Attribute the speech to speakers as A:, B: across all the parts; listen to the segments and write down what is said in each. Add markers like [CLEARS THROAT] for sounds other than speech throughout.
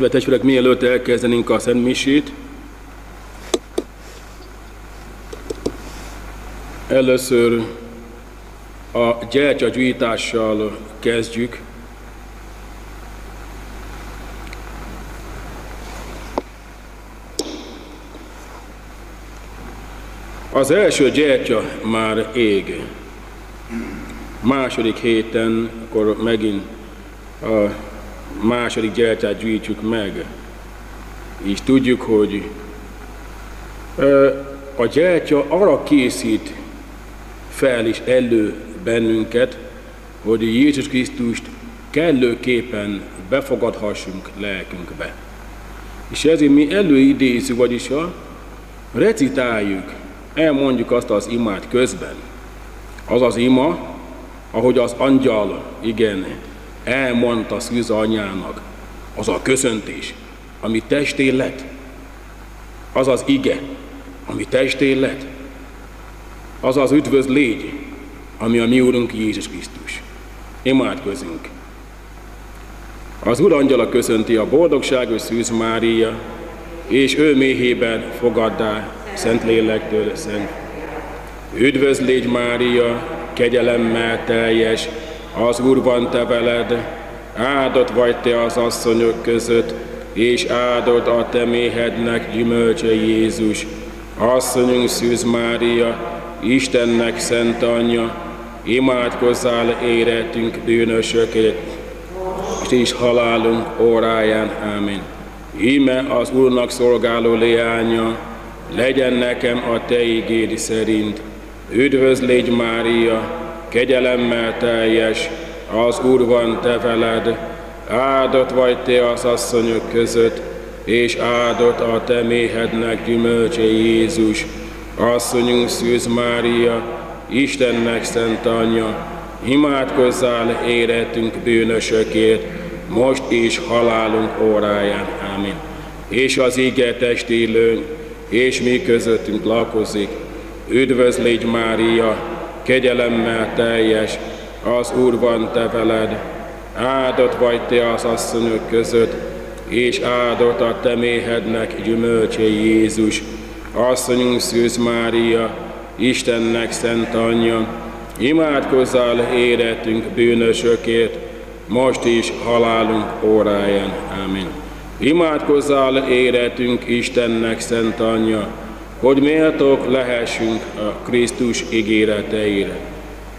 A: Kedves testvérek, mielőtt elkezdenénk a Szent Misét, először a gyertyagyújítással kezdjük. Az első gyertya már ég. Második héten, akkor megint a második gyertyát gyűjtjük meg. És tudjuk, hogy a gyertya arra készít fel és elő bennünket, hogy Jézus Krisztust kellőképpen befogadhassunk lelkünkbe. És ezért mi előidézzük, vagyis a recitáljuk, elmondjuk azt az imát közben. Az az ima, ahogy az angyal, igen, elmondta Szűz anyának, az a köszöntés, ami testé lett, az az ige, ami testé lett, az az üdvözlégy, ami a mi Úrunk Jézus Krisztus. Imádkozunk. Az Úr angyala köszönti a boldogságos Szűz Mária, és ő méhében fogaddá Szent Lélektől szent. Üdvözlégy Mária, kegyelemmel teljes, az Úr van te veled, áldott vagy te az asszonyok között, és áldott a te méhednek gyümölcse Jézus. Asszonyunk Szűz Mária, Istennek szent anyja, imádkozzál éretünk bűnösökért, és is halálunk óráján. Amen. Íme az Úrnak szolgáló leánya, legyen nekem a te ígéd szerint. Üdvözlégy Mária, kegyelemmel teljes, az Úr van te veled, áldott vagy te az asszonyok között, és áldott a te méhednek gyümölcse Jézus. Asszonyunk Szűz Mária, Istennek szent anyja, imádkozzál éretünk bűnösökért, most is halálunk óráján. Amen. És az ige testélőnk, és mi közöttünk lakozik. Üdvözlégy Mária, kegyelemmel teljes, az Úr van te veled, áldott vagy te az asszonyok között, és áldott a te méhednek gyümölcse Jézus. Asszonyunk Szűz Mária, Istennek szent anyja, imádkozzál éretünk bűnösökért, most is halálunk óráján. Amen. Imádkozzál éretünk Istennek szent anyja, hogy méltók lehessünk a Krisztus ígéreteire.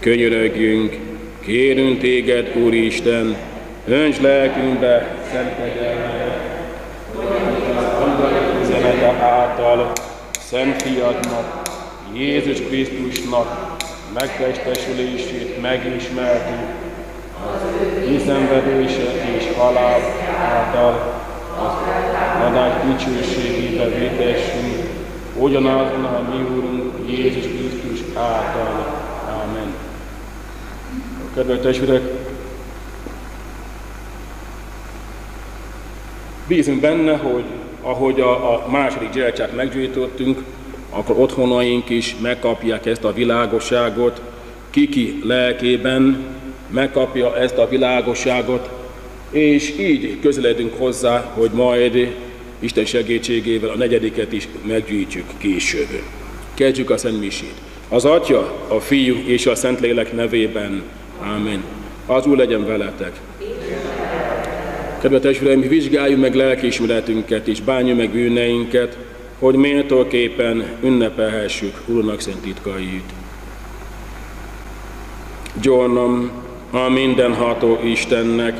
A: Könyörögjünk, kérünk téged, Úristen, önts lelkünkbe szent üzenete által Szent Fiadnak, Jézus Krisztusnak megtestesülését megismertük, kiszenvedése és halál által az adás dicsőségébe vétessünk, ugyanazon a mi Úrunk Jézus Krisztus által. Amen. Kedves testvérek, bízunk benne, hogy ahogy a, a második gyertyát meggyújtottunk, akkor otthonaink is megkapják ezt a világosságot, kiki lelkében megkapja ezt a világosságot, és így közeledünk hozzá, hogy majd Isten segítségével a negyediket is meggyűjtjük később. Kezdjük a Szent Misét. Az Atya, a Fiú és a Szentlélek nevében. Amen. Az Úr legyen veletek. Kedves testvéreim, vizsgáljuk meg lelkiismeretünket és bánjuk meg bűneinket, hogy méltóképpen ünnepelhessük Úrnak szent titkait. Gyornom a mindenható Istennek,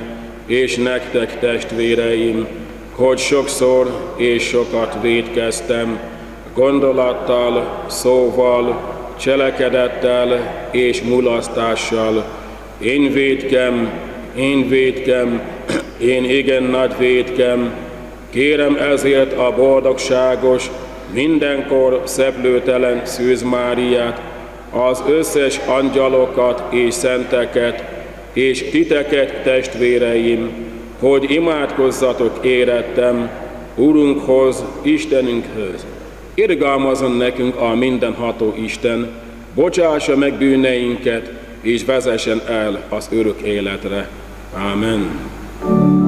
A: és nektek testvéreim, hogy sokszor és sokat védkeztem, gondolattal, szóval, cselekedettel és mulasztással. Én védkem, én védkem, [CLEARS THROAT] én igen nagy védkem, kérem ezért a boldogságos, mindenkor szeplőtelen Szűz Máriát, az összes angyalokat és szenteket, és titeket, testvéreim, hogy imádkozzatok érettem Urunkhoz, Istenünkhöz. Irgalmazon nekünk a mindenható Isten, bocsássa meg bűneinket, és vezessen el az örök életre. Amen.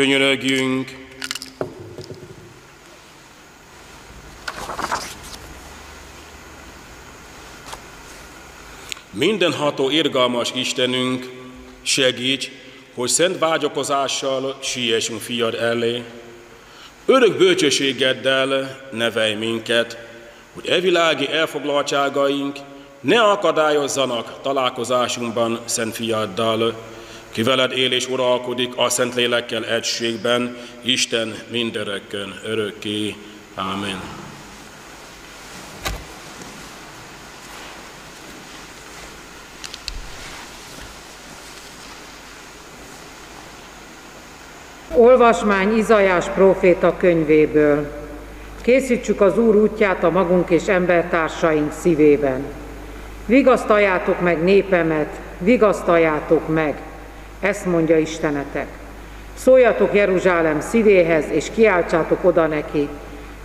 A: Könyörögjünk! Mindenható irgalmas Istenünk, segíts, hogy szent vágyakozással siessünk fiad elé, örök bölcsességeddel nevelj minket, hogy evilági elfoglaltságaink ne akadályozzanak találkozásunkban Szent Fiaddal, ki veled él és uralkodik a Szent Lélekkel egységben, Isten mindörökkön örökké. Amen.
B: Olvasmány Izajás próféta könyvéből. Készítsük az Úr útját a magunk és embertársaink szívében. Vigasztaljátok meg népemet, vigasztaljátok meg, ezt mondja Istenetek. Szóljatok Jeruzsálem szívéhez, és kiáltsátok oda neki.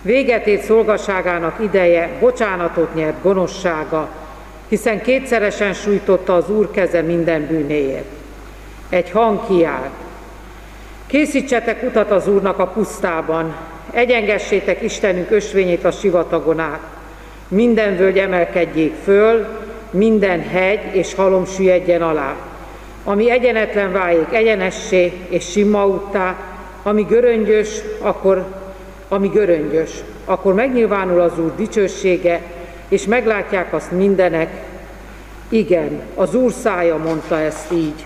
B: Véget ért szolgaságának ideje, bocsánatot nyert gonoszsága, hiszen kétszeresen sújtotta az Úr keze minden bűnéért. Egy hang kiált. Készítsetek utat az Úrnak a pusztában, egyengessétek Istenünk ösvényét a sivatagon át. Minden völgy emelkedjék föl, minden hegy és halom süllyedjen alá. Ami egyenetlen váljék egyenessé és sima úttá, ami göröngyös, akkor, ami göröngyös, akkor megnyilvánul az Úr dicsősége, és meglátják azt mindenek. Igen, az Úr szája mondta ezt így.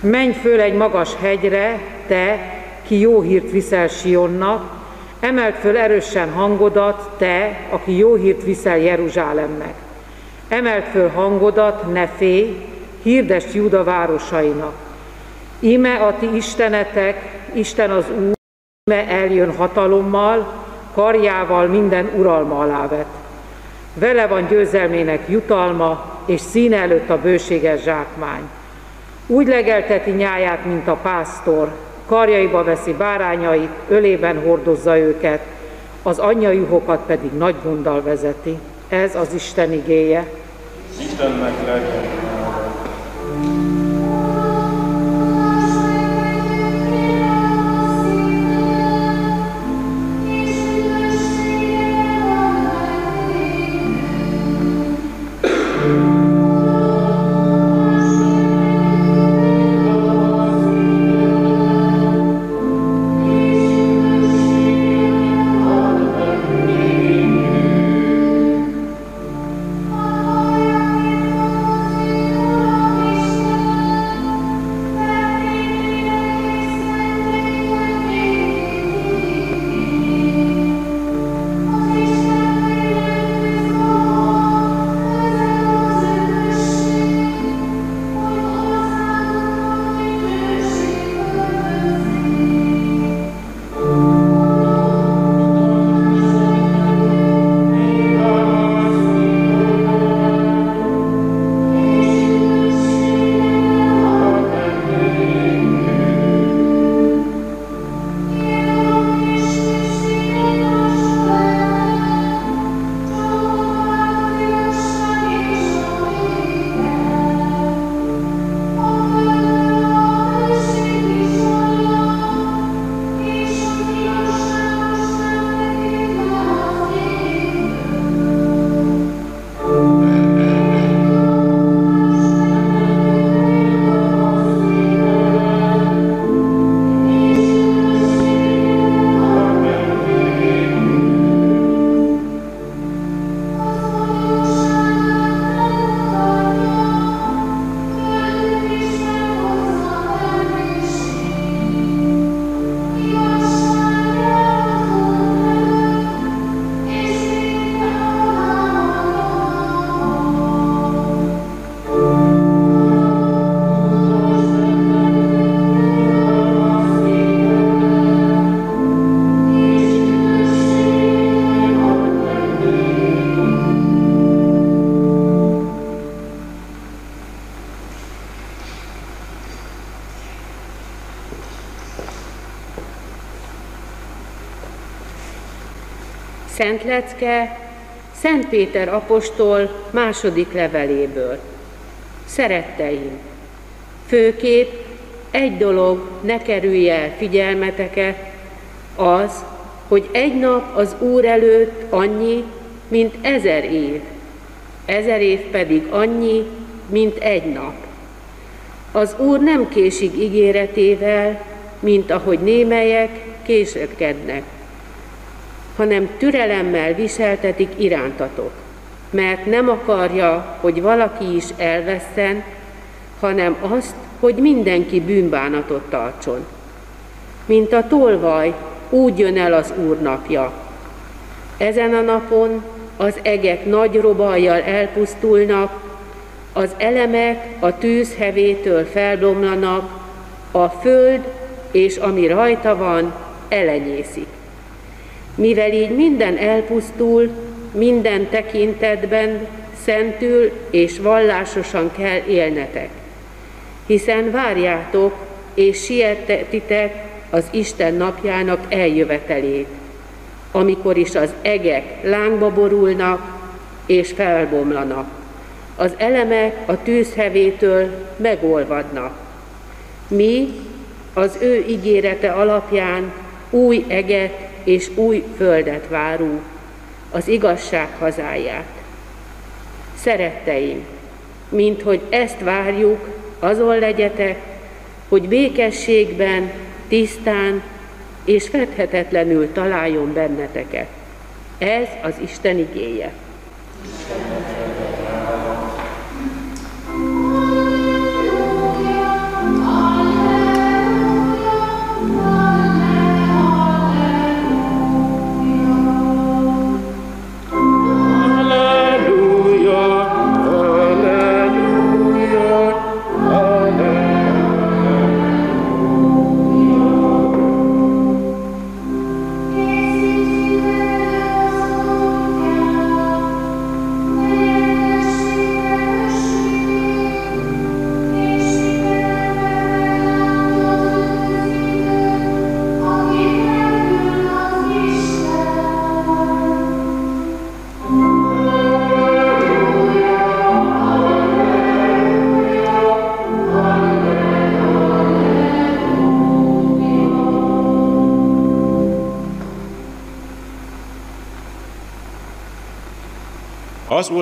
B: Menj föl egy magas hegyre, te, ki jó hírt viszel Sionnak, emelt föl erősen hangodat, te, aki jó hírt viszel Jeruzsálemnek. Emelt föl hangodat, ne félj, hirdest Júda városainak. Íme a ti istenetek, Isten az Úr, íme eljön hatalommal, karjával minden uralma alá vet. Vele van győzelmének jutalma, és színe előtt a bőséges zsákmány. Úgy legelteti nyáját, mint a pásztor, karjaiba veszi bárányait, ölében hordozza őket, az anyja juhokat pedig nagy gonddal vezeti. Ez az Isten igéje.
A: Istennek legyen
C: Szent Lecke, Szent Péter apostol második leveléből. Szeretteim, főkép egy dolog ne kerülje el figyelmeteket, az, hogy egy nap az Úr előtt annyi, mint ezer év, ezer év pedig annyi, mint egy nap. Az Úr nem késik ígéretével, mint ahogy némelyek későkednek, hanem türelemmel viseltetik irántatok, mert nem akarja, hogy valaki is elveszen, hanem azt, hogy mindenki bűnbánatot tartson. Mint a tolvaj, úgy jön el az Úr napja. Ezen a napon az egek nagy robajjal elpusztulnak, az elemek a tűz hevétől feldomlanak, a föld és ami rajta van, elenyészik. Mivel így minden elpusztul, minden tekintetben szentül és vallásosan kell élnetek, hiszen várjátok és sietetitek az Isten napjának eljövetelét, amikor is az egek lángba borulnak és felbomlanak. Az elemek a tűzhevétől megolvadnak. Mi az ő ígérete alapján új eget és új földet várunk, az igazság hazáját. Szeretteim, mint hogy ezt várjuk, azon legyetek, hogy békességben, tisztán és fedhetetlenül találjon benneteket. Ez az Isten igéje.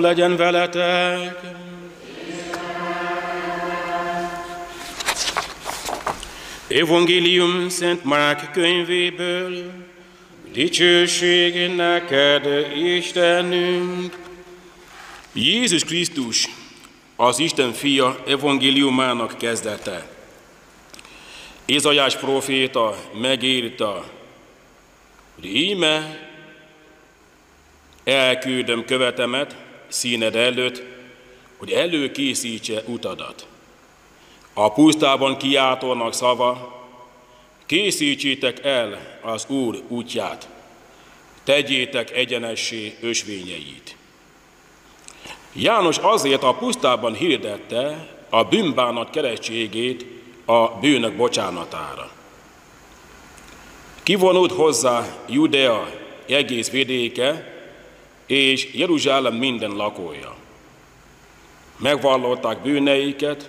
A: Legyen veletek! Evangélium Szent Márk könyvéből, dicsőség neked, Istenünk! Jézus Krisztus, az Isten fia evangéliumának kezdete. Ézajás proféta megírta, hogy íme elküldöm követemet színed előtt, hogy előkészítse utadat. A pusztában kiáltónak szava, készítsétek el az Úr útját, tegyétek egyenessé ösvényeit. János azért a pusztában hirdette a bűnbánat keresztségét a bűnök bocsánatára. Kivonult hozzá Judea egész vidéke, és Jeruzsálem minden lakója. Megvallották bűneiket,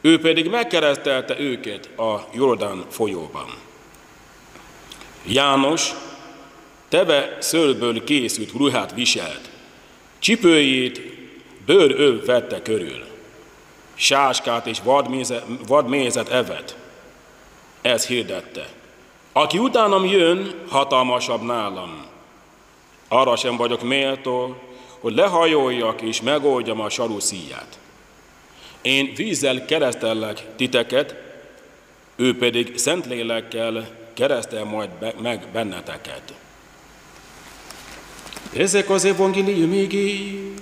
A: ő pedig megkeresztelte őket a Jordán folyóban. János teve szőlből készült ruhát viselt, csipőjét bőröl vette körül, sáskát és vadmézet, vadmézet evett. Ez hirdette. Aki utánam jön, hatalmasabb nálam, arra sem vagyok méltó, hogy lehajoljak és megoldjam a saru szíját. Én vízzel keresztellek titeket, ő pedig Szentlélekkel keresztel majd be, meg benneteket. Ezek az evangélium igény,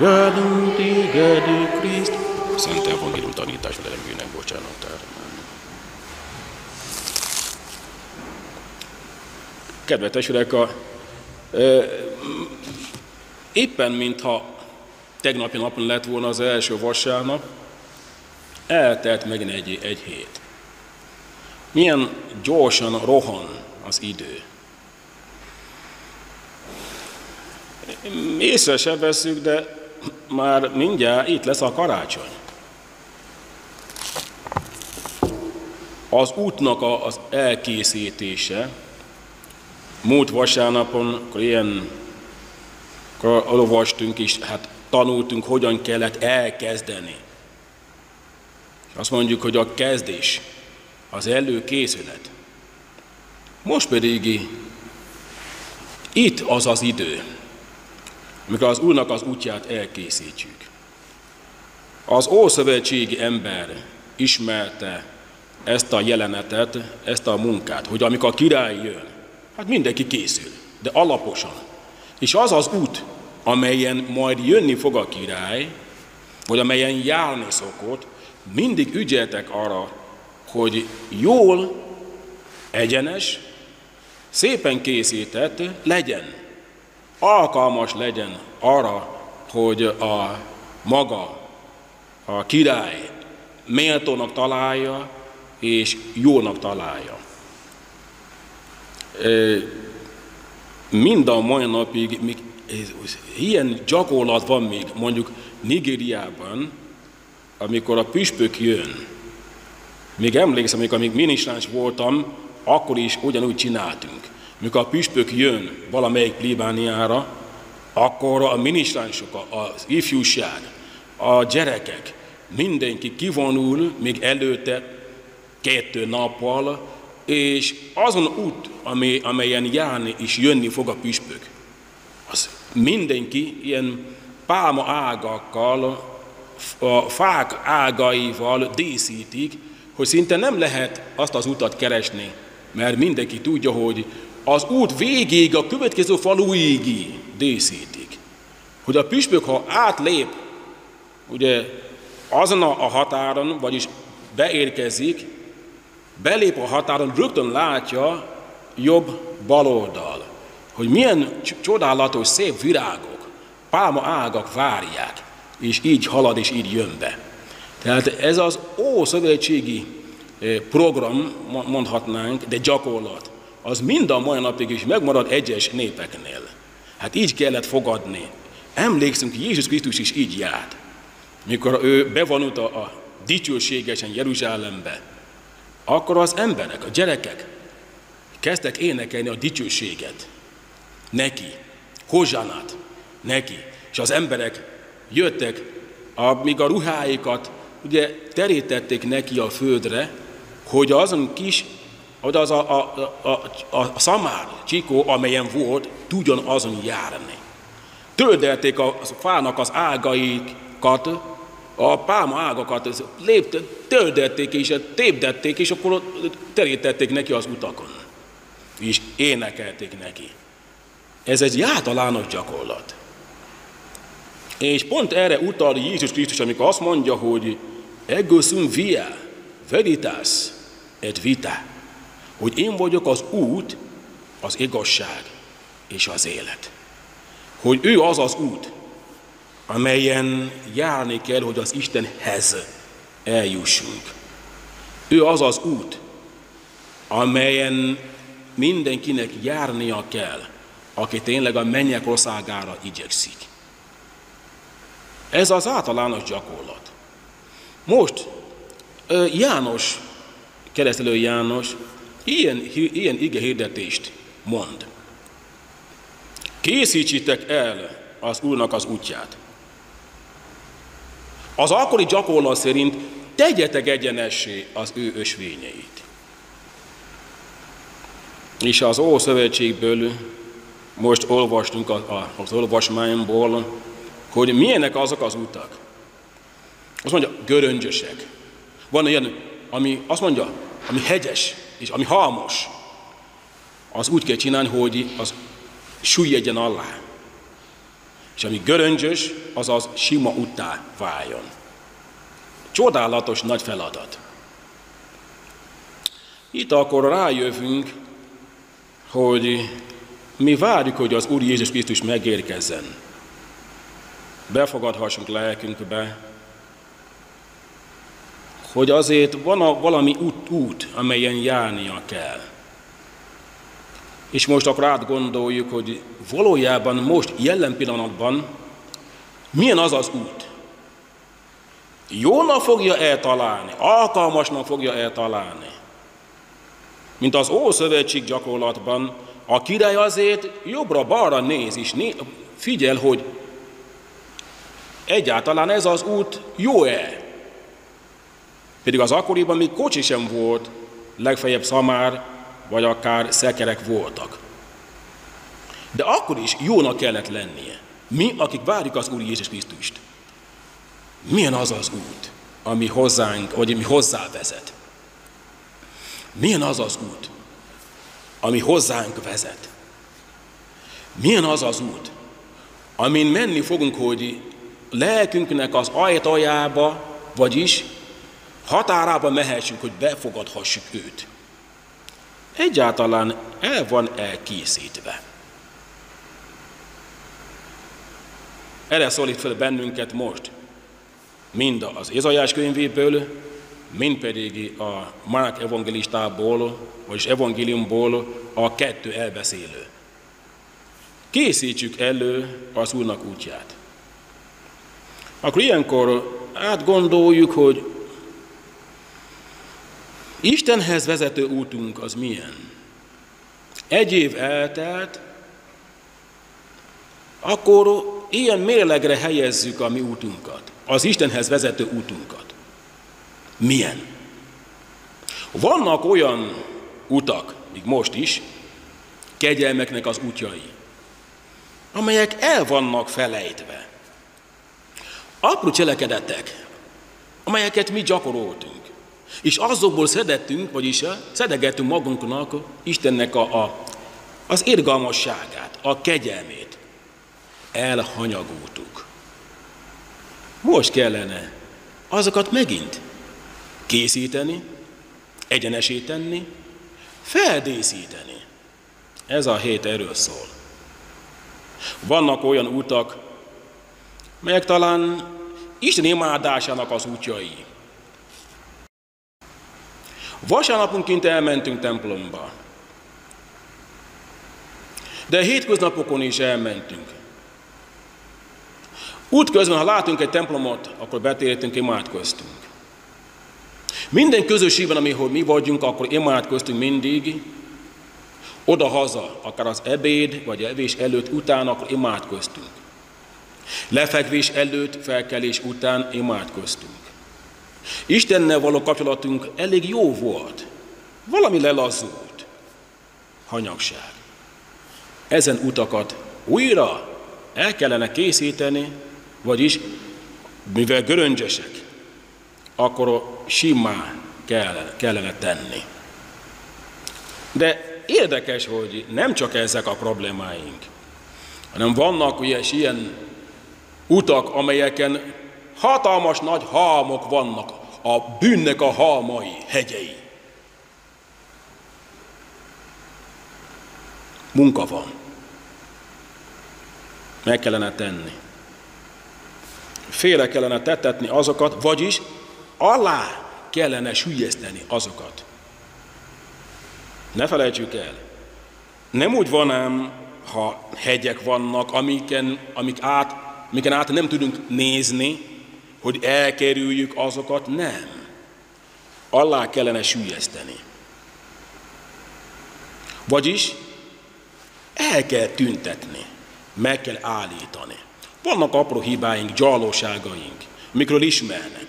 A: Járunk téged, Kriszt, Szent Evangélium tanítás velem bűnek bocsánatára. Kedves testvérek, a Éppen mintha tegnapi napon lett volna az első vasárnap, eltelt megint egy, egy hét. Milyen gyorsan rohan az idő. Észre sem veszük, de már mindjárt itt lesz a karácsony. az útnak az elkészítése. Múlt vasárnapon, akkor ilyen akkor olvastunk is, hát tanultunk, hogyan kellett elkezdeni. Azt mondjuk, hogy a kezdés, az előkészület. Most pedig itt az az idő, amikor az Úrnak az útját elkészítjük. Az ószövetségi ember ismerte ezt a jelenetet, ezt a munkát, hogy amikor a király jön, hát mindenki készül, de alaposan. És az az út, amelyen majd jönni fog a király, vagy amelyen járni szokott, mindig ügyeltek arra, hogy jól, egyenes, szépen készített legyen, alkalmas legyen arra, hogy a maga, a király méltónak találja, és jónak találja. Mind a mai napig még ilyen gyakorlat van még mondjuk Nigériában, amikor a püspök jön. Még emlékszem, amikor még minisztráns voltam, akkor is ugyanúgy csináltunk. Mikor a püspök jön valamelyik plébániára, akkor a minisztránsok, az ifjúság, a gyerekek, mindenki kivonul még előtte kettő nappal, és azon út, amely, amelyen járni és jönni fog a püspök, az mindenki ilyen pálma ágakkal, a fák ágaival díszítik, hogy szinte nem lehet azt az utat keresni, mert mindenki tudja, hogy az út végéig, a következő faluig díszítik. Hogy a püspök, ha átlép, ugye azon a határon, vagyis beérkezik, belép a határon, rögtön látja jobb baloldal, hogy milyen csodálatos, szép virágok, pálma ágak várják, és így halad, és így jön be. Tehát ez az ószövetségi eh, program, mondhatnánk, de gyakorlat, az mind a mai napig is megmarad egyes népeknél. Hát így kellett fogadni. Emlékszünk, Jézus Krisztus is így járt. Mikor ő bevonult a, a dicsőségesen Jeruzsálembe, akkor az emberek, a gyerekek kezdtek énekelni a dicsőséget. Neki, hozsánát, neki. És az emberek jöttek, amíg a ruháikat ugye terítették neki a földre, hogy azon kis, hogy az a, a, a, a, a szamár csikó, amelyen volt, tudjon azon járni. Töldelték a fának az ágaikat, a pálma ágakat lépte, töldették és tépdették, és akkor terítették neki az utakon. És énekelték neki. Ez egy általános gyakorlat. És pont erre utal Jézus Krisztus, amikor azt mondja, hogy ego sum via, veritas et vita, hogy én vagyok az út, az igazság és az élet. Hogy ő az az út, amelyen járni kell, hogy az Istenhez eljussunk. Ő az az út, amelyen mindenkinek járnia kell, aki tényleg a mennyek országára igyekszik. Ez az általános gyakorlat. Most János, keresztelő János ilyen, ilyen ige hirdetést mond. Készítsétek el az Úrnak az útját. Az akkori gyakorlat szerint tegyetek egyenessé az ő ösvényeit. És az Ószövetségből most olvastunk az olvasmányból, hogy milyenek azok az utak. Azt mondja, göröngyösek. Van olyan, ami azt mondja, ami hegyes, és ami halmos. Az úgy kell csinálni, hogy az súlyegyen alá. És ami göröngyös, az az sima utá váljon. Csodálatos nagy feladat. Itt akkor rájövünk, hogy mi várjuk, hogy az Úr Jézus Krisztus megérkezzen. Befogadhassunk lelkünkbe, hogy azért van valami út, út, amelyen járnia kell. És most akkor átgondoljuk, hogy valójában most, jelen pillanatban milyen az az út. Jónak fogja eltalálni, alkalmasnak fogja eltalálni, mint az Ószövetség gyakorlatban, a király azért jobbra-balra néz, és né, figyel, hogy egyáltalán ez az út jó-e. Pedig az akkoriban még kocsi sem volt, legfeljebb szamár, vagy akár szekerek voltak. De akkor is jónak kellett lennie. Mi, akik várjuk az Úr Jézus Krisztust. Milyen az az út, ami hozzánk, vagy ami hozzá vezet? Milyen az az út, ami hozzánk vezet? Milyen az az út, amin menni fogunk, hogy lelkünknek az ajtajába, vagyis határába mehessünk, hogy befogadhassuk őt. Egyáltalán el van elkészítve. Erre szólít fel bennünket most, mind az Izajás könyvéből, mind pedig a Márk evangelistából, vagyis evangéliumból a kettő elbeszélő. Készítsük elő az Úrnak útját. Akkor ilyenkor átgondoljuk, hogy Istenhez vezető útunk az milyen? Egy év eltelt, akkor ilyen mérlegre helyezzük a mi útunkat, az Istenhez vezető útunkat. Milyen? Vannak olyan utak, még most is, kegyelmeknek az útjai, amelyek el vannak felejtve. Apró cselekedetek, amelyeket mi gyakoroltunk. És azokból szedettünk, vagyis szedegettünk magunknak Istennek a, a, az irgalmasságát, a kegyelmét. Elhanyagoltuk. Most kellene azokat megint készíteni, egyenesíteni, feldészíteni. Ez a hét erről szól. Vannak olyan utak, melyek talán Isten imádásának az útjai. Vasárnapunként elmentünk templomba. De hétköznapokon is elmentünk. Útközben, ha látunk egy templomot, akkor betértünk, imádkoztunk. Minden közösségben, amihol mi vagyunk, akkor imádkoztunk mindig, oda-haza, akár az ebéd, vagy evés előtt, után, akkor imádkoztunk. Lefekvés előtt, felkelés után imádkoztunk. Istennel való kapcsolatunk elég jó volt. Valami lelazult. Hanyagság. Ezen utakat újra el kellene készíteni, vagyis mivel göröngyesek, akkor simá kellene, kellene tenni. De érdekes, hogy nem csak ezek a problémáink, hanem vannak ugye ilyen utak, amelyeken hatalmas nagy halmok vannak, a bűnnek a halmai, hegyei. Munka van. Meg kellene tenni. Féle kellene tetetni azokat, vagyis alá kellene sülyezteni azokat. Ne felejtsük el, nem úgy van ám, ha hegyek vannak, amiken, amik át, amiken át nem tudunk nézni, hogy elkerüljük azokat, nem. Alá kellene sülyezteni. Vagyis el kell tüntetni, meg kell állítani. Vannak apró hibáink, gyalóságaink, mikről ismernek.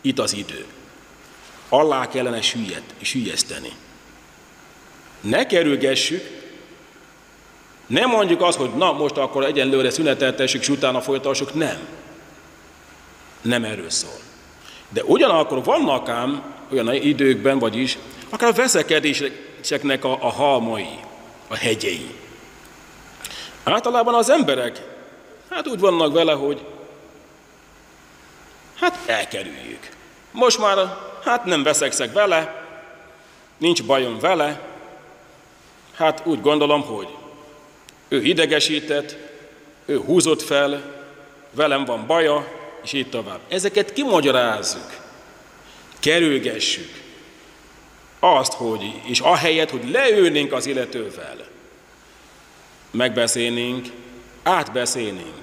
A: Itt az idő. Alá kellene sülyezteni. Ne kerülgessük, nem mondjuk azt, hogy na most akkor egyenlőre szüneteltessük, és utána folytassuk, nem nem erről szól. De ugyanakkor vannak ám olyan időkben, vagyis akár a veszekedéseknek a, a halmai, a hegyei. Általában az emberek hát úgy vannak vele, hogy hát elkerüljük. Most már hát nem veszekszek vele, nincs bajom vele, hát úgy gondolom, hogy ő idegesített, ő húzott fel, velem van baja, és így tovább. Ezeket kimagyarázzuk, kerülgessük. Azt, hogy, és ahelyett, hogy leülnénk az illetővel, megbeszélnénk, átbeszélnénk,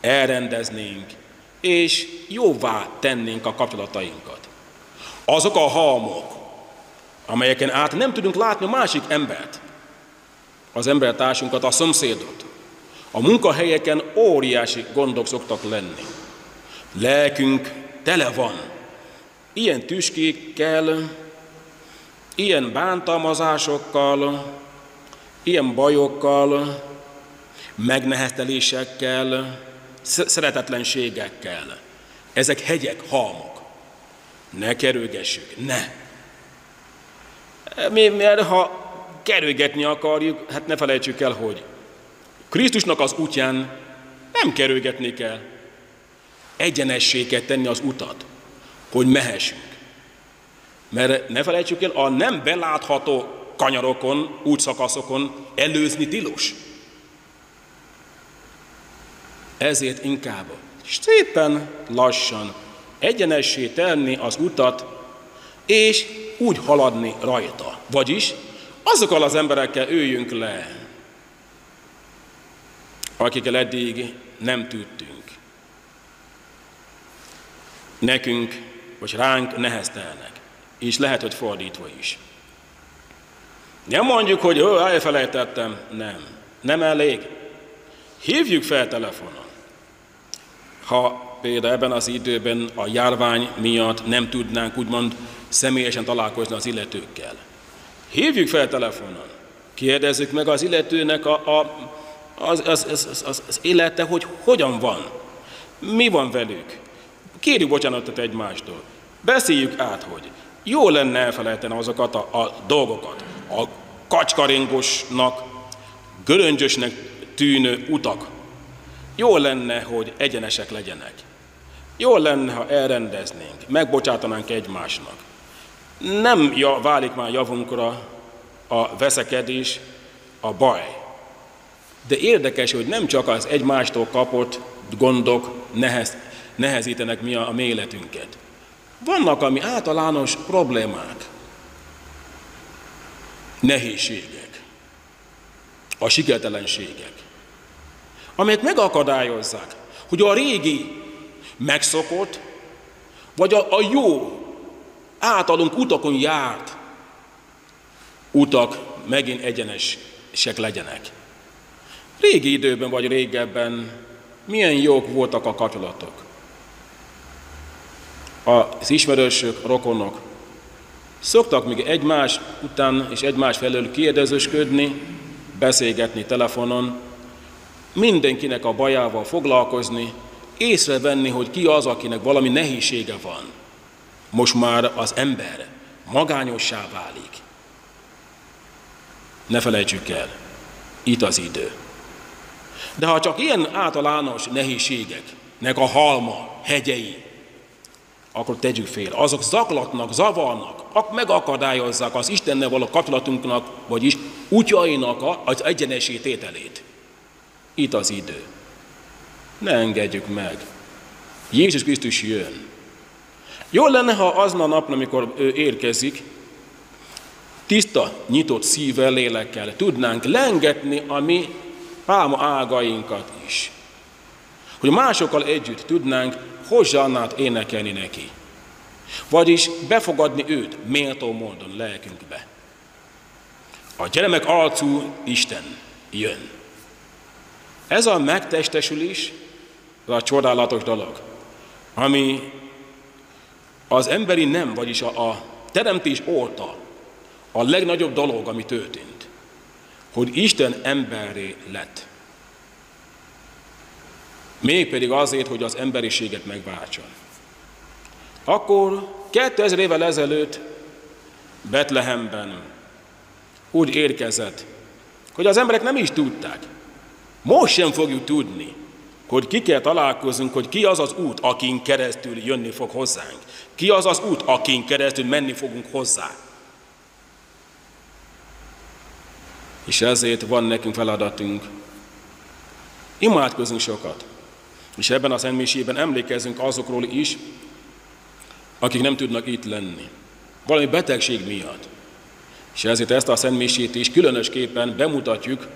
A: elrendeznénk, és jóvá tennénk a kapcsolatainkat. Azok a halmok, amelyeken át nem tudunk látni a másik embert, az embertársunkat, a szomszédot. A munkahelyeken óriási gondok szoktak lenni. Lelkünk tele van ilyen tüskékkel, ilyen bántalmazásokkal, ilyen bajokkal, megneheztelésekkel, szeretetlenségekkel. Ezek hegyek, halmok. Ne kerülgessük, ne. Mi, mert ha kerülgetni akarjuk, hát ne felejtsük el, hogy Krisztusnak az útján nem kerülgetni kell. Egyenessé kell tenni az utat, hogy mehessünk. Mert ne felejtsük el, a nem belátható kanyarokon, útszakaszokon előzni tilos. Ezért inkább szépen lassan egyenessé tenni az utat, és úgy haladni rajta. Vagyis azokkal az emberekkel üljünk le, akikkel eddig nem tudtunk. Nekünk, vagy ránk neheztelnek. És lehet, hogy fordítva is. Nem mondjuk, hogy ó, elfelejtettem. Nem. Nem elég. Hívjuk fel telefonon. Ha például ebben az időben a járvány miatt nem tudnánk úgymond személyesen találkozni az illetőkkel. Hívjuk fel telefonon. Kérdezzük meg az illetőnek a, a, az, az, az, az, az élete, hogy hogyan van. Mi van velük. Kérjük bocsánatot egymástól. Beszéljük át, hogy jó lenne elfelejteni azokat a, a dolgokat. A kacskaringosnak, göröngyösnek tűnő utak. Jó lenne, hogy egyenesek legyenek. Jó lenne, ha elrendeznénk, megbocsátanánk egymásnak. Nem válik már javunkra a veszekedés, a baj. De érdekes, hogy nem csak az egymástól kapott gondok nehez, nehezítenek mi a, a mi életünket. Vannak ami általános problémák, nehézségek, a sikertelenségek, amelyek megakadályozzák, hogy a régi megszokott, vagy a, a jó általunk utakon járt utak megint egyenesek legyenek. Régi időben vagy régebben milyen jók voltak a kapcsolatok. Az ismerősök, rokonok szoktak még egymás után és egymás felől kérdezősködni, beszélgetni telefonon, mindenkinek a bajával foglalkozni, észrevenni, hogy ki az, akinek valami nehézsége van. Most már az ember magányossá válik. Ne felejtsük el, itt az idő. De ha csak ilyen általános nehézségeknek a halma, hegyei, akkor tegyük fél. Azok zaklatnak, zavarnak, megakadályozzák az Istennel való kapcsolatunknak, vagyis útjainak az egyenesítételét. Itt az idő. Ne engedjük meg. Jézus Krisztus jön. Jó lenne, ha azon a napon, amikor ő érkezik, tiszta, nyitott szívvel, lélekkel tudnánk lengetni a mi pálma ágainkat is. Hogy másokkal együtt tudnánk hozsannát énekelni neki. Vagyis befogadni őt méltó módon lelkünkbe. A gyermek arcú Isten jön. Ez a megtestesülés a csodálatos dolog, ami az emberi nem, vagyis a, a teremtés óta a legnagyobb dolog, ami történt, hogy Isten emberré lett. Mégpedig azért, hogy az emberiséget megváltson. Akkor 2000 évvel ezelőtt Betlehemben úgy érkezett, hogy az emberek nem is tudták. Most sem fogjuk tudni, hogy ki kell találkozunk, hogy ki az az út, akin keresztül jönni fog hozzánk. Ki az az út, akin keresztül menni fogunk hozzá. És ezért van nekünk feladatunk. Imádkozunk sokat. És ebben a szentmisében emlékezzünk azokról is, akik nem tudnak itt lenni. Valami betegség miatt. És ezért ezt a szentmisét is különösképpen bemutatjuk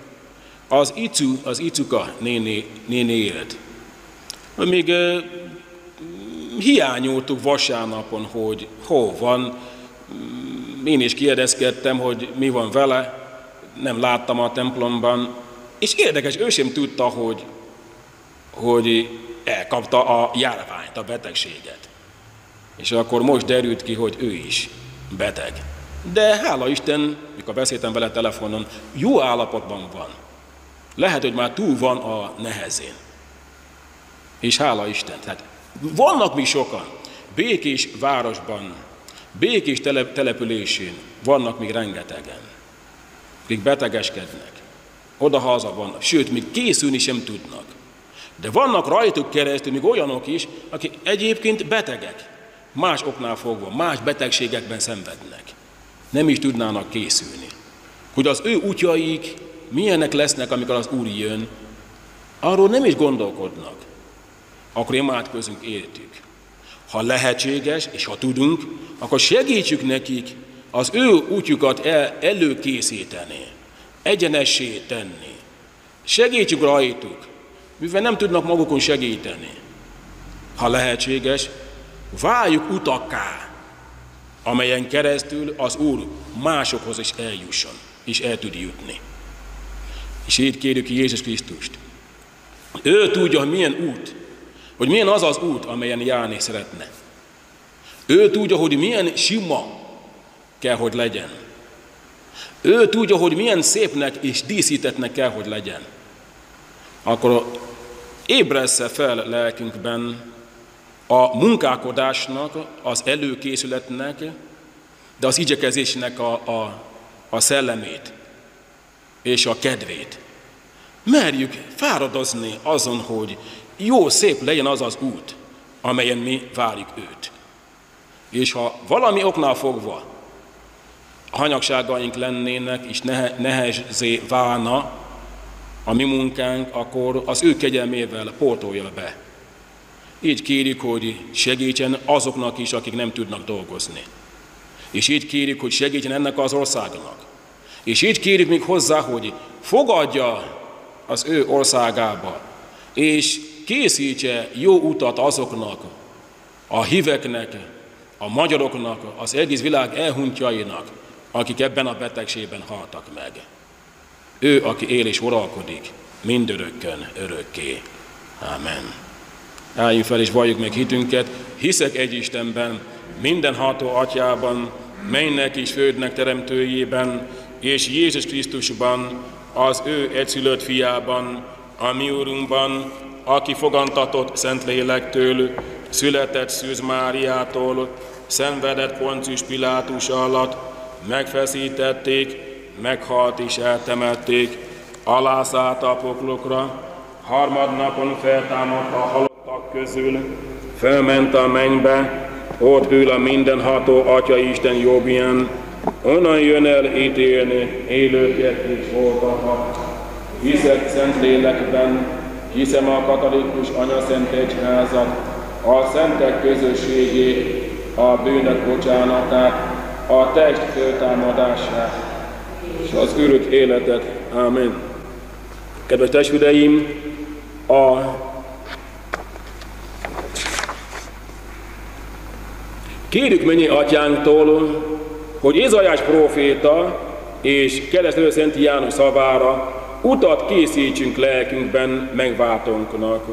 A: az Icu, az Icuka néné, nénéért. Még hiányoltuk vasárnapon, hogy hol van, én is kérdezkedtem, hogy mi van vele, nem láttam a templomban, és érdekes, ő sem tudta, hogy, hogy elkapta a járványt, a betegséget. És akkor most derült ki, hogy ő is beteg. De hála Isten, mikor beszéltem vele telefonon, jó állapotban van. Lehet, hogy már túl van a nehezén. És hála Isten. Tehát vannak mi sokan, békés városban, békés tele- településén vannak még rengetegen, akik betegeskednek, oda-haza vannak, sőt, még készülni sem tudnak. De vannak rajtuk keresztül még olyanok is, akik egyébként betegek, más oknál fogva, más betegségekben szenvednek. Nem is tudnának készülni. Hogy az ő útjaik milyenek lesznek, amikor az Úr jön, arról nem is gondolkodnak. Akkor imádkozunk értük. Ha lehetséges, és ha tudunk, akkor segítsük nekik az ő útjukat el, előkészíteni, egyenessé tenni. Segítsük rajtuk, mivel nem tudnak magukon segíteni. Ha lehetséges, váljuk utakká, amelyen keresztül az Úr másokhoz is eljusson, és el tud jutni. És így kérjük Jézus Krisztust. Ő tudja, hogy milyen út, hogy milyen az az út, amelyen járni szeretne. Ő tudja, hogy milyen sima kell, hogy legyen. Ő tudja, hogy milyen szépnek és díszítetnek kell, hogy legyen. Akkor ébressze fel lelkünkben a munkálkodásnak, az előkészületnek, de az igyekezésnek a, a, a szellemét és a kedvét. Merjük fáradozni azon, hogy jó, szép legyen az az út, amelyen mi várjuk őt. És ha valami oknál fogva hanyagságaink lennének, és nehe, nehezé válna a mi munkánk, akkor az ő kegyelmével pótolja be. Így kérjük, hogy segítsen azoknak is, akik nem tudnak dolgozni. És így kérjük, hogy segítsen ennek az országnak. És így kérjük még hozzá, hogy fogadja az ő országába, és készítse jó utat azoknak, a híveknek, a magyaroknak, az egész világ elhuntjainak, akik ebben a betegségben haltak meg. Ő, aki él és uralkodik, mindörökkön örökké. Amen. Álljunk fel és valljuk meg hitünket, hiszek egy Istenben, mindenható atyában, mennek és földnek teremtőjében, és Jézus Krisztusban, az ő egyszülött fiában, a mi úrunkban, aki fogantatott Szentlélektől, született Szűz Máriától, szenvedett Poncius Pilátus alatt, megfeszítették, meghalt és eltemették, alászállt a poklokra, harmadnapon feltámadt a halottak közül, felment a mennybe, ott ül a mindenható Atya Isten jobbján, onnan jön el ítélni élőket és voltakat. Hiszek szent lélekben, hiszem a katolikus anyaszent egyházat, a szentek közösségét, a bűnök bocsánatát, a test föltámadását, és az örök életet. Amen. Kedves testvéreim, a Kérjük mennyi atyánktól, hogy Izajás próféta és keresztelő Szent János szavára utat készítsünk lelkünkben megváltónknak.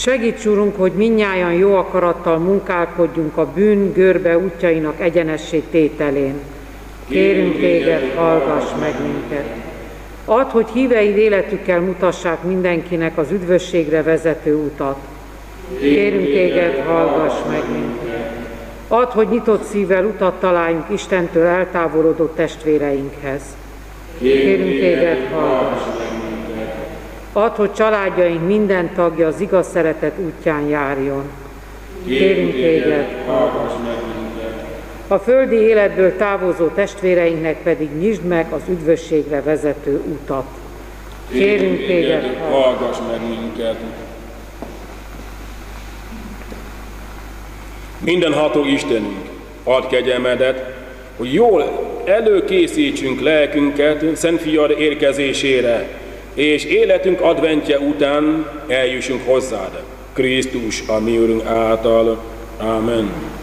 B: Segíts, Urunk, hogy minnyáján jó akarattal munkálkodjunk a bűn görbe útjainak egyenessé tételén. Kérünk téged, hallgass meg minket. Add, hogy híveid életükkel mutassák mindenkinek az üdvösségre vezető utat. Kérünk téged, hallgass meg minket. Add, hogy nyitott szívvel utat találjunk Istentől eltávolodó testvéreinkhez. Kérünk téged, hallgass meg Add, hogy családjaink minden tagja az igaz szeretet útján járjon. Kérünk téged, hallgass meg minket. A földi életből távozó testvéreinknek pedig nyisd meg az üdvösségre vezető utat. Kérünk téged,
A: hallgass meg minket. Mindenható Istenünk, add kegyelmedet, hogy jól előkészítsünk lelkünket Szent Fiad érkezésére, és életünk adventje után eljussunk hozzád. Krisztus a mi Úrunk által. Amen.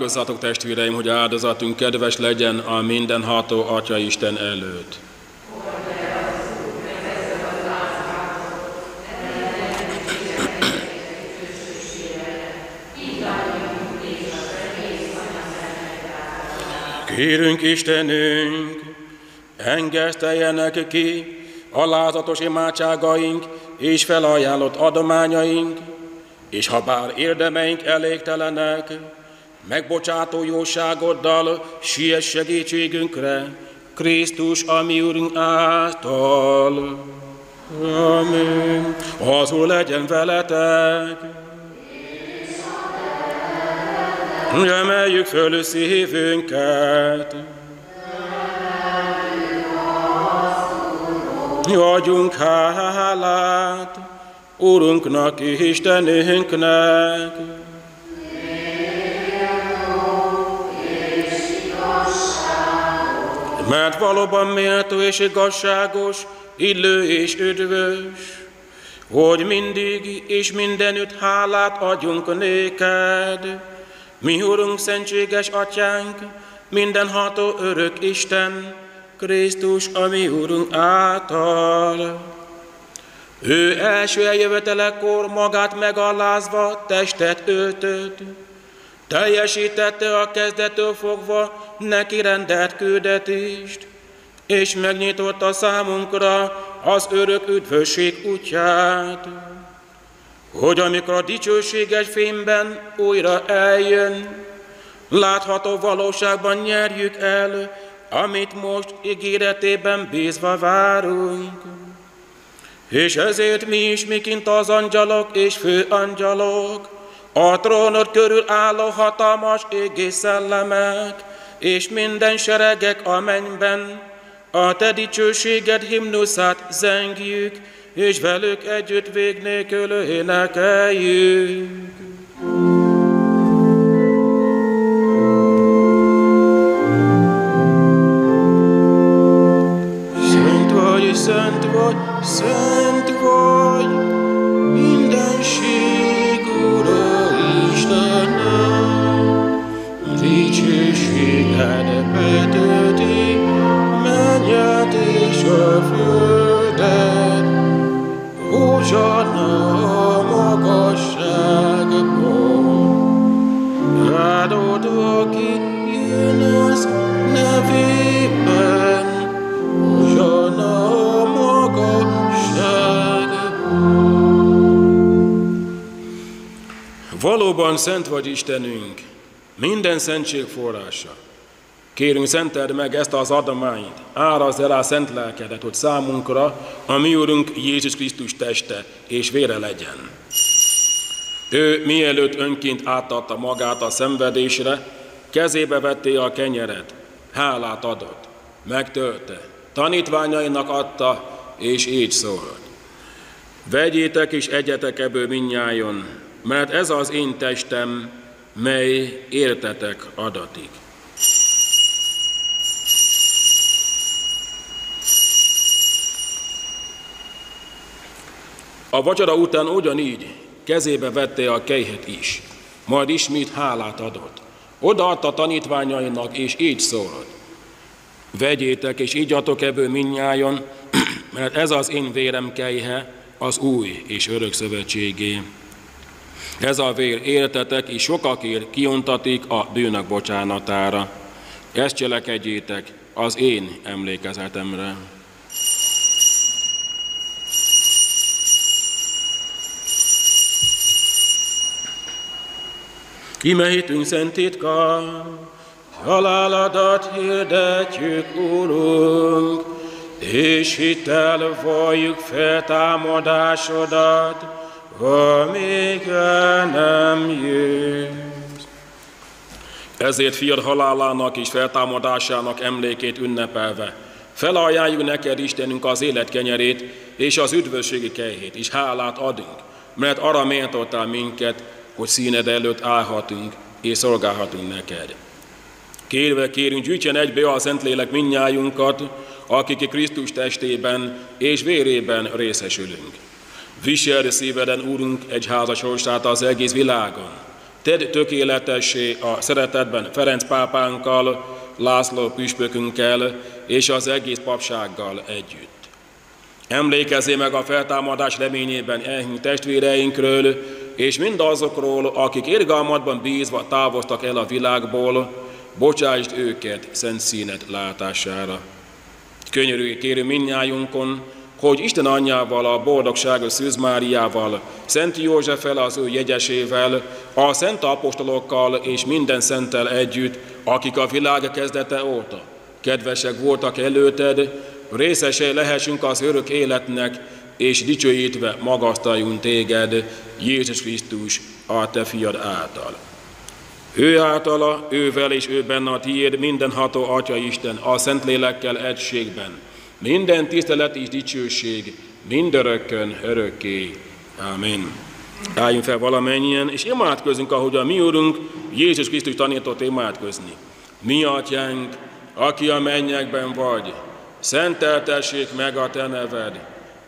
A: Imádkozzatok testvéreim, hogy áldozatunk kedves legyen a mindenható Atya Isten előtt. Kérünk Istenünk, engeszteljenek ki alázatos imádságaink és felajánlott adományaink, és ha bár érdemeink elégtelenek, megbocsátó jóságoddal siess segítségünkre, Krisztus, a mi Úrunk által. Amen. Az Úr legyen veletek. Emeljük föl szívünket. Adjunk hálát Úrunknak, Istenünknek. Mert valóban méltó és igazságos, illő és üdvös, hogy mindig és mindenütt hálát adjunk néked, mi Urunk, szentséges Atyánk, mindenható örök Isten, Krisztus, a mi Úrunk által. Ő első eljövetelekor magát megalázva testet öltött, teljesítette a kezdetől fogva neki rendelt küldetést, és megnyitotta számunkra az örök üdvösség útját, hogy amikor a dicsőséges fényben újra eljön, látható valóságban nyerjük el, amit most ígéretében bízva várunk. És ezért mi is, mikint az angyalok és főangyalok, a trónod körül álló hatalmas égés szellemek, és minden seregek a mennyben, a te dicsőséged himnuszát zengjük, és velük együtt vég nélkül énekeljük. Szent vagy, szent vagy, szent vagy, mindenség dicsőséged betölti mennyet és a földet, Hózsanna a magasságban, áldott, aki jön az nevében, Hózsanna a magasságban. Valóban szent vagy Istenünk, minden szentség forrása. Kérünk, szenteld meg ezt az adományt, árazd el a szent lelkedet, hogy számunkra a mi Úrunk Jézus Krisztus teste és vére legyen. Ő mielőtt önként átadta magát a szenvedésre, kezébe vetté a kenyeret, hálát adott, megtölte, tanítványainak adta, és így szólt. Vegyétek és egyetek ebből minnyájon, mert ez az én testem, mely értetek adatik. A vacsora után ugyanígy kezébe vette a kejhet is, majd ismét hálát adott. Odaadta tanítványainak, és így szólt. Vegyétek, és igyatok ebből minnyájon, [CLEARS THROAT] mert ez az én vérem kejhe, az új és örök szövetségé. Ez a vér értetek és sokakért kiontatik a bűnök bocsánatára. Ezt cselekedjétek az én emlékezetemre. Ime hitünk szent haláladat hirdetjük, Úrunk, és hittel valljuk feltámadásodat, amíg el nem jössz. Ezért fiad halálának és feltámadásának emlékét ünnepelve, felajánljuk neked Istenünk az élet kenyerét és az üdvösségi kejhét, és hálát adunk, mert arra méltottál minket, hogy színed előtt állhatunk és szolgálhatunk neked. Kérve kérünk, gyűjtsen egybe a Szentlélek minnyájunkat, akik Krisztus testében és vérében részesülünk. Viseld szíveden, Úrunk, egy sorsát az egész világon. Tedd tökéletessé a szeretetben Ferenc pápánkkal, László püspökünkkel és az egész papsággal együtt. Emlékezzé meg a feltámadás reményében elhűnt testvéreinkről, és mindazokról, akik irgalmatban bízva távoztak el a világból, bocsásd őket szent színet látására. Könyörülj kérő minnyájunkon, hogy Isten anyjával, a boldogságos Szűz Máriával, Szent Józseffel, az ő jegyesével, a szent apostolokkal és minden szentel együtt, akik a világ kezdete óta kedvesek voltak előted, részesei lehessünk az örök életnek, és dicsőítve magasztaljunk téged, Jézus Krisztus, a te fiad által. Ő általa, ővel és ő benne a tiéd mindenható Atya Isten, a Szentlélekkel egységben, minden tisztelet és dicsőség, mindörökkön örökké. Amen. Álljunk fel valamennyien, és imádkozunk, ahogy a mi Úrunk Jézus Krisztus tanított imádkozni. Mi atyánk, aki a mennyekben vagy, szenteltessék meg a te neved,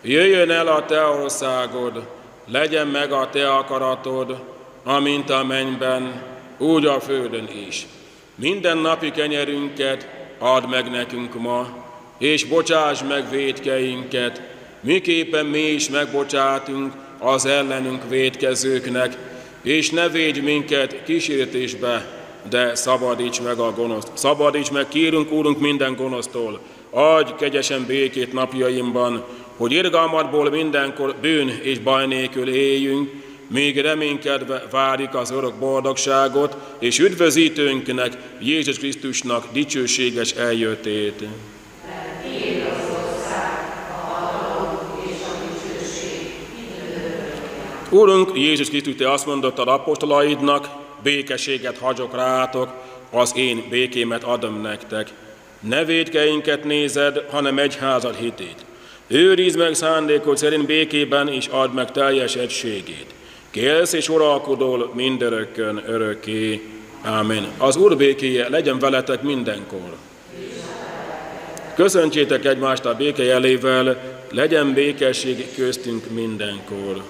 A: jöjjön el a te országod, legyen meg a te akaratod, amint a mennyben, úgy a földön is. Minden napi kenyerünket add meg nekünk ma, és bocsáss meg védkeinket, miképpen mi is megbocsátunk az ellenünk védkezőknek, és ne védj minket kísértésbe, de szabadíts meg a gonoszt. Szabadíts meg, kérünk, Úrunk, minden gonosztól. Adj kegyesen békét napjaimban, hogy irgalmatból mindenkor bűn és baj nélkül éljünk, még reménykedve várjuk az örök boldogságot, és üdvözítőnknek, Jézus Krisztusnak dicsőséges eljöttét. Úrunk, Jézus Krisztus, Te azt mondottad apostolaidnak, békeséget hagyok rátok, az én békémet adom nektek. Ne védkeinket nézed, hanem egyházat hitét. Őrizd meg szándékod szerint békében, és add meg teljes egységét. Kélsz és uralkodol mindörökkön örökké. Ámen. Az Úr békéje legyen veletek mindenkor. Köszöntjétek egymást a béke jelével, legyen békesség köztünk mindenkor.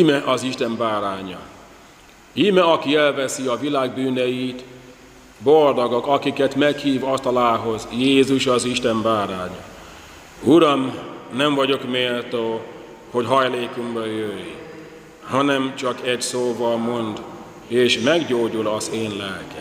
A: Íme az Isten báránya. Íme, aki elveszi a világ bűneit, boldogak, akiket meghív asztalához, Jézus az Isten báránya. Uram, nem vagyok méltó, hogy hajlékunkba jöjj, hanem csak egy szóval mond, és meggyógyul az én lelkem.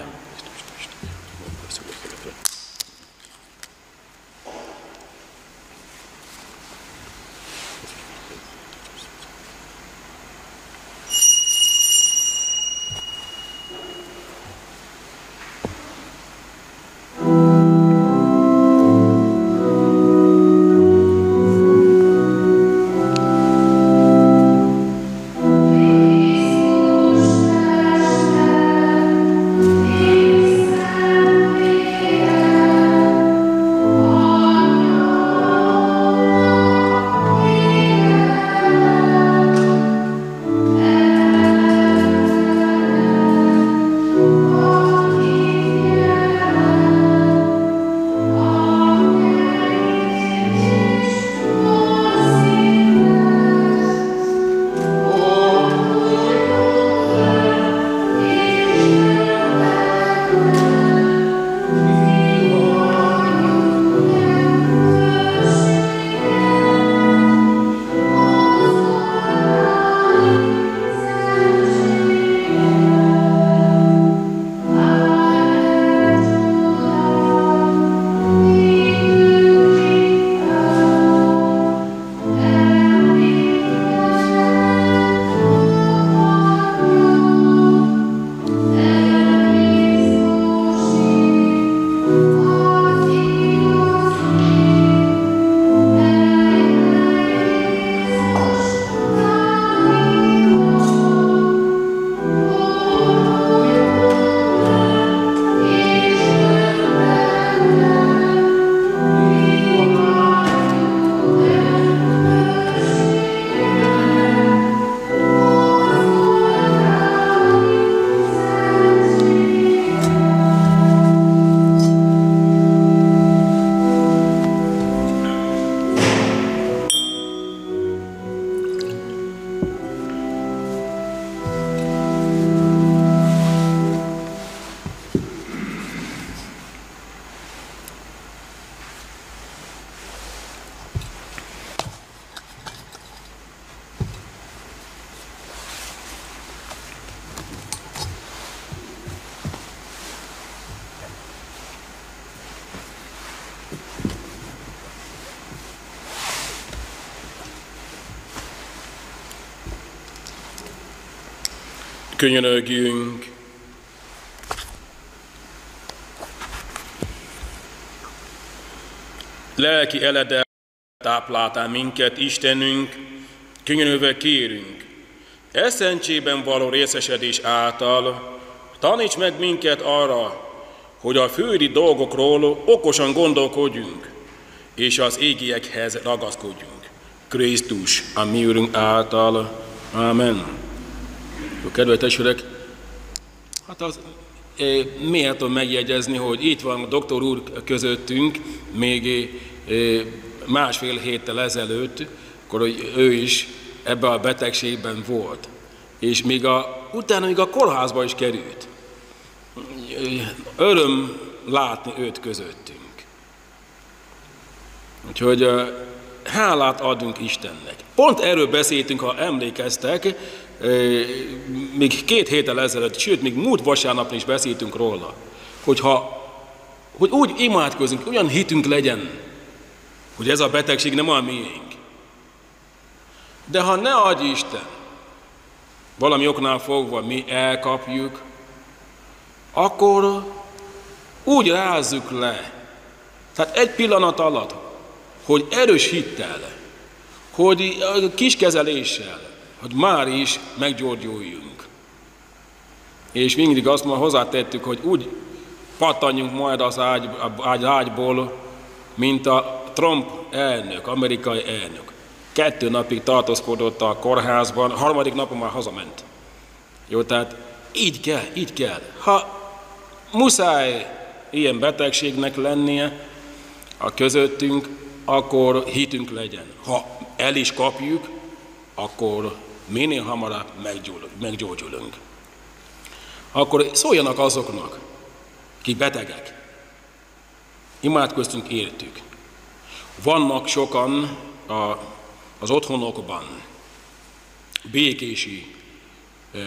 A: Könyörögjünk! Lelki eledel tápláltál minket, Istenünk, könyörögve kérünk. Eszencsében való részesedés által taníts meg minket arra, hogy a földi dolgokról okosan gondolkodjunk, és az égiekhez ragaszkodjunk. Krisztus, a mi által. Amen. Kedves testvérek, hát az eh, méltó megjegyezni, hogy itt van a doktor úr közöttünk, még eh, másfél héttel ezelőtt, akkor ő is ebben a betegségben volt. És még a, utána még a kórházba is került. Öröm látni őt közöttünk. Úgyhogy hálát adunk Istennek. Pont erről beszéltünk, ha emlékeztek, még két héttel ezelőtt, sőt, még múlt vasárnap is beszéltünk róla, hogyha hogy úgy imádkozunk, olyan hitünk legyen, hogy ez a betegség nem a miénk. De ha ne adj Isten, valami oknál fogva mi elkapjuk, akkor úgy rázzuk le, tehát egy pillanat alatt, hogy erős hittel, hogy kis kezeléssel, hogy már is meggyógyuljunk. És mindig azt ma hozzátettük, hogy úgy pattanjunk majd az ágy, ágy, ágyból, mint a Trump elnök, amerikai elnök. Kettő napig tartózkodott a kórházban, harmadik napon már hazament. Jó, tehát így kell, így kell. Ha muszáj ilyen betegségnek lennie a közöttünk, akkor hitünk legyen. Ha el is kapjuk, akkor minél hamarabb meggyógyulunk. Akkor szóljanak azoknak, akik betegek. Imádkoztunk értük. Vannak sokan a, az otthonokban, békési e,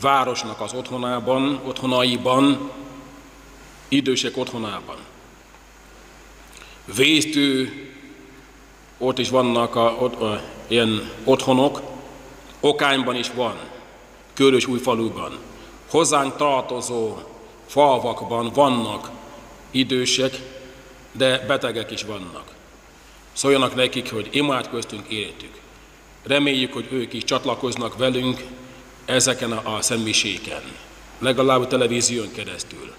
A: városnak az otthonában, otthonaiban, idősek otthonában. Vésztő, ott is vannak a, ott, a, ilyen otthonok, Okányban is van, Körös új faluban. Hozzánk tartozó falvakban vannak idősek, de betegek is vannak. Szóljanak nekik, hogy imádkoztunk értük. Reméljük, hogy ők is csatlakoznak velünk ezeken a, szemmiséken, legalább a televízión keresztül.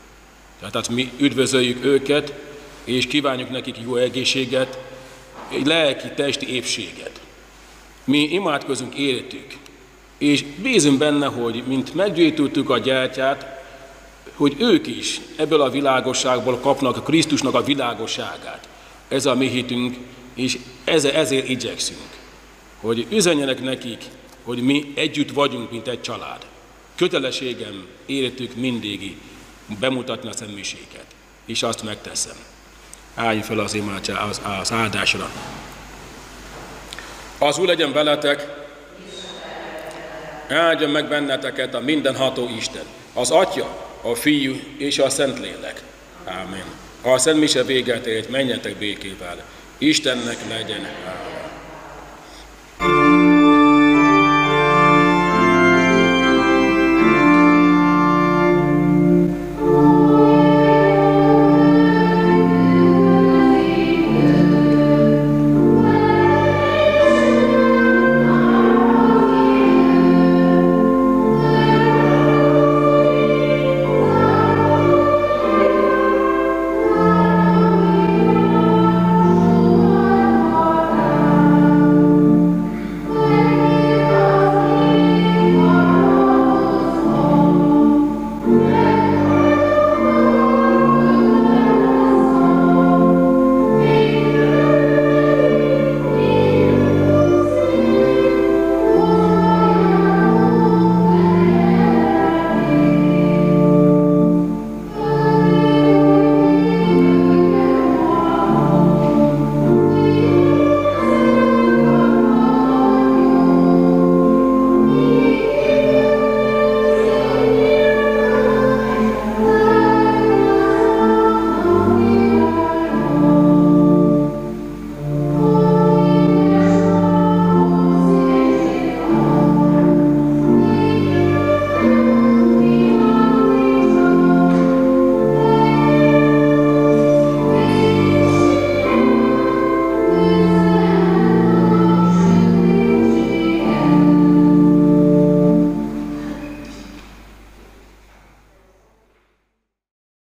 A: Tehát mi üdvözöljük őket, és kívánjuk nekik jó egészséget, lelki, testi épséget. Mi imádkozunk értük, és bízunk benne, hogy mint meggyújtottuk a gyertyát, hogy ők is ebből a világosságból kapnak a Krisztusnak a világosságát. Ez a mi hitünk, és ezért igyekszünk, hogy üzenjenek nekik, hogy mi együtt vagyunk, mint egy család. Kötelességem életük mindig bemutatni a szemmiséget, és azt megteszem. Állj fel az imádság, az, az áldásra. Az Úr legyen veletek, áldjon meg benneteket a mindenható Isten, az Atya, a Fiú és a Szentlélek. Ámen. Ha a Szent Mise véget ért, menjetek békével. Istennek legyen. Ámen.